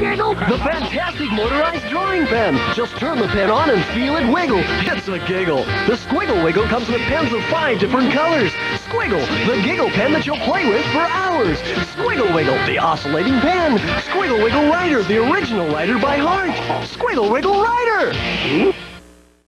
you? The fantastic motorized drawing pen. Just turn the pen on and feel it wiggle. It's a giggle. The Squiggle Wiggle comes with pens of five different colors. Squiggle, the giggle pen that you'll play with for hours. Squiggle Wiggle, the oscillating pen. Squiggle Wiggle Writer, the original writer by heart. Squiggle Wiggle Writer.